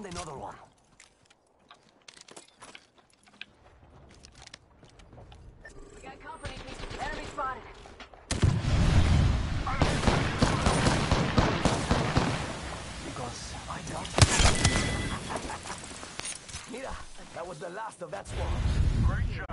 Found another one. We got company. Enemy spotted. Because I don't. Mira, that was the last of that squad.